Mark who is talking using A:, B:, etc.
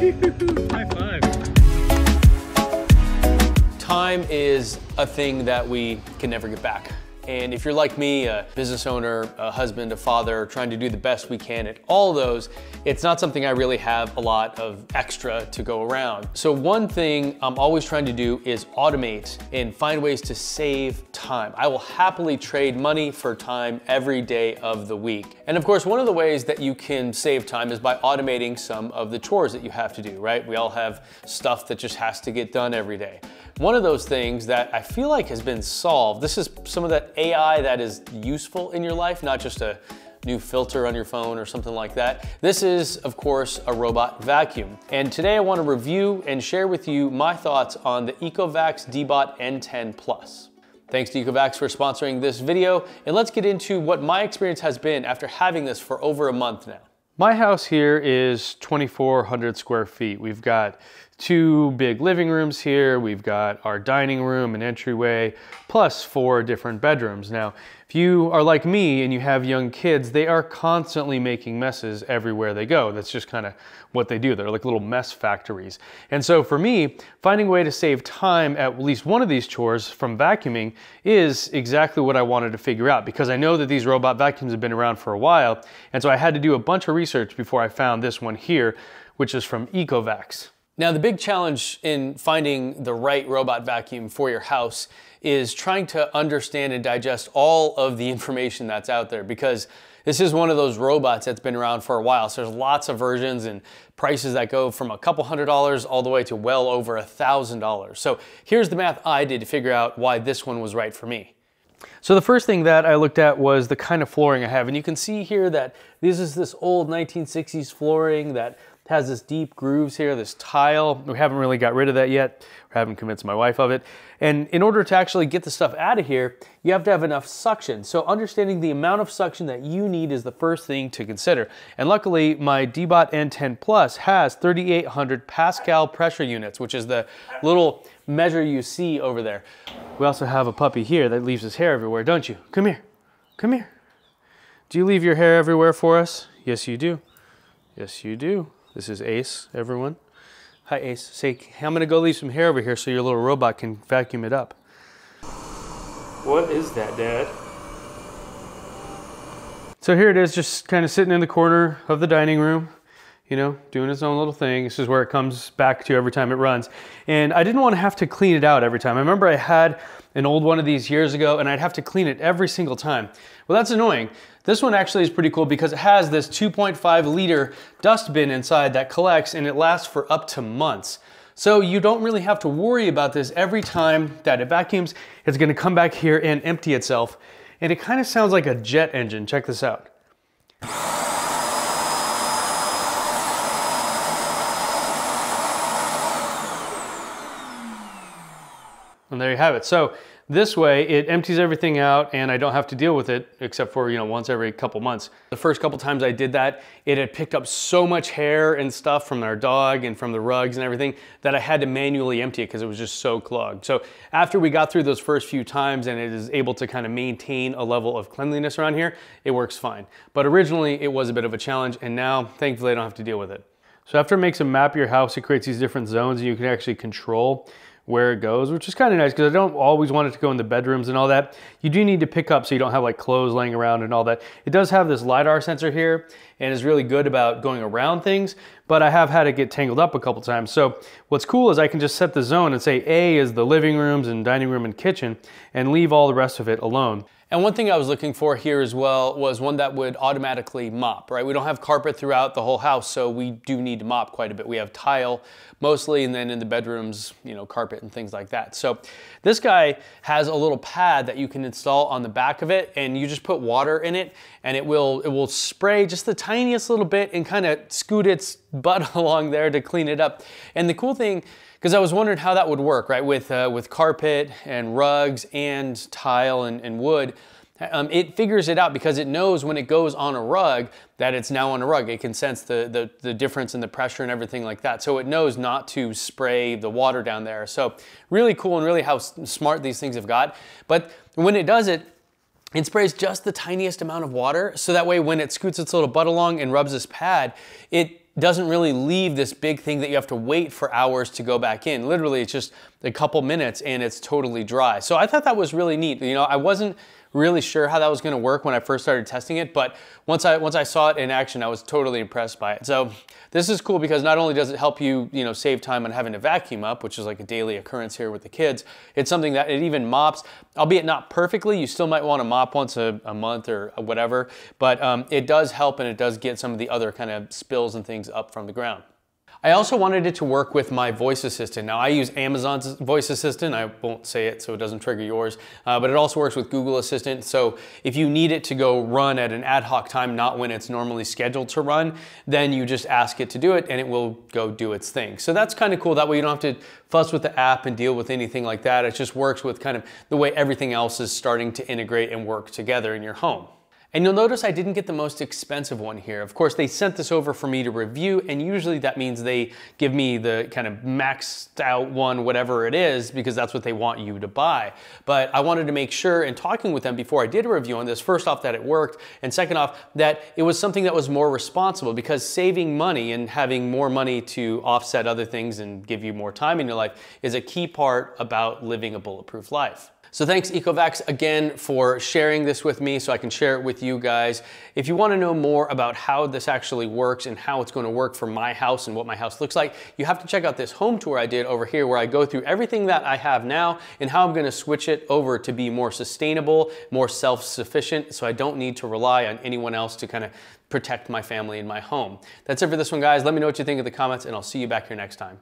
A: High five. Time is a thing that we can never get back. And if you're like me, a business owner, a husband, a father, trying to do the best we can at all those, it's not something I really have a lot of extra to go around. So one thing I'm always trying to do is automate and find ways to save time. I will happily trade money for time every day of the week. And of course, one of the ways that you can save time is by automating some of the chores that you have to do, right? We all have stuff that just has to get done every day. One of those things that I feel like has been solved, this is some of that AI that is useful in your life, not just a new filter on your phone or something like that. This is, of course, a robot vacuum. And today I wanna review and share with you my thoughts on the Ecovacs Deebot N10 Plus. Thanks to Ecovacs for sponsoring this video, and let's get into what my experience has been after having this for over a month now. My house here is 2,400 square feet. We've got two big living rooms here. We've got our dining room and entryway, plus four different bedrooms. Now, if you are like me and you have young kids, they are constantly making messes everywhere they go. That's just kind of what they do. They're like little mess factories. And so for me, finding a way to save time at least one of these chores from vacuuming is exactly what I wanted to figure out because I know that these robot vacuums have been around for a while. And so I had to do a bunch of research before I found this one here, which is from Ecovacs. Now, the big challenge in finding the right robot vacuum for your house is trying to understand and digest all of the information that's out there because this is one of those robots that's been around for a while. So there's lots of versions and prices that go from a couple hundred dollars all the way to well over a thousand dollars. So here's the math I did to figure out why this one was right for me. So the first thing that I looked at was the kind of flooring I have. And you can see here that this is this old 1960s flooring that has this deep grooves here, this tile. We haven't really got rid of that yet. We haven't convinced my wife of it. And in order to actually get the stuff out of here, you have to have enough suction. So understanding the amount of suction that you need is the first thing to consider. And luckily, my Deebot N10 Plus has 3,800 Pascal pressure units, which is the little measure you see over there. We also have a puppy here that leaves his hair everywhere, don't you? Come here, come here. Do you leave your hair everywhere for us? Yes, you do. Yes, you do. This is Ace, everyone. Hi, Ace. Say, hey, I'm gonna go leave some hair over here so your little robot can vacuum it up. What is that, Dad? So here it is, just kind of sitting in the corner of the dining room, you know, doing its own little thing. This is where it comes back to every time it runs. And I didn't want to have to clean it out every time. I remember I had an old one of these years ago and I'd have to clean it every single time. Well, that's annoying. This one actually is pretty cool because it has this 2.5 liter dust bin inside that collects and it lasts for up to months. So you don't really have to worry about this every time that it vacuums. It's gonna come back here and empty itself. And it kind of sounds like a jet engine. Check this out. And there you have it. So this way it empties everything out and I don't have to deal with it except for, you know, once every couple months. The first couple times I did that, it had picked up so much hair and stuff from our dog and from the rugs and everything that I had to manually empty it because it was just so clogged. So after we got through those first few times and it is able to kind of maintain a level of cleanliness around here, it works fine. But originally it was a bit of a challenge and now thankfully I don't have to deal with it. So after it makes a map of your house, it creates these different zones and you can actually control where it goes, which is kind of nice because I don't always want it to go in the bedrooms and all that. You do need to pick up so you don't have like clothes laying around and all that. It does have this LiDAR sensor here and is really good about going around things, but I have had it get tangled up a couple times. So what's cool is I can just set the zone and say A is the living rooms and dining room and kitchen and leave all the rest of it alone. And one thing I was looking for here as well was one that would automatically mop, right? We don't have carpet throughout the whole house, so we do need to mop quite a bit. We have tile mostly, and then in the bedrooms, you know, carpet and things like that. So this guy has a little pad that you can install on the back of it, and you just put water in it, and it will, it will spray just the tiniest little bit and kind of scoot its butt along there to clean it up. And the cool thing because I was wondering how that would work, right? With, uh, with carpet and rugs and tile and, and wood. Um, it figures it out because it knows when it goes on a rug that it's now on a rug. It can sense the, the, the, difference in the pressure and everything like that. So it knows not to spray the water down there. So really cool and really how smart these things have got. But when it does it, it sprays just the tiniest amount of water. So that way when it scoots its little butt along and rubs this pad, it doesn't really leave this big thing that you have to wait for hours to go back in. Literally, it's just a couple minutes and it's totally dry. So I thought that was really neat. You know, I wasn't really sure how that was going to work when I first started testing it, but once I once I saw it in action, I was totally impressed by it. So this is cool because not only does it help you, you know, save time on having to vacuum up, which is like a daily occurrence here with the kids, it's something that it even mops, albeit not perfectly. You still might want to mop once a, a month or whatever, but um, it does help and it does get some of the other kind of spills and things up from the ground. I also wanted it to work with my voice assistant. Now I use Amazon's voice assistant. I won't say it so it doesn't trigger yours, uh, but it also works with Google Assistant. So if you need it to go run at an ad hoc time, not when it's normally scheduled to run, then you just ask it to do it and it will go do its thing. So that's kind of cool. That way you don't have to fuss with the app and deal with anything like that. It just works with kind of the way everything else is starting to integrate and work together in your home. And you'll notice I didn't get the most expensive one here. Of course, they sent this over for me to review, and usually that means they give me the kind of maxed out one, whatever it is, because that's what they want you to buy. But I wanted to make sure in talking with them before I did a review on this, first off, that it worked, and second off, that it was something that was more responsible because saving money and having more money to offset other things and give you more time in your life is a key part about living a bulletproof life. So thanks Ecovacs again for sharing this with me so I can share it with you guys. If you wanna know more about how this actually works and how it's gonna work for my house and what my house looks like, you have to check out this home tour I did over here where I go through everything that I have now and how I'm gonna switch it over to be more sustainable, more self-sufficient, so I don't need to rely on anyone else to kind of protect my family and my home. That's it for this one, guys. Let me know what you think in the comments and I'll see you back here next time.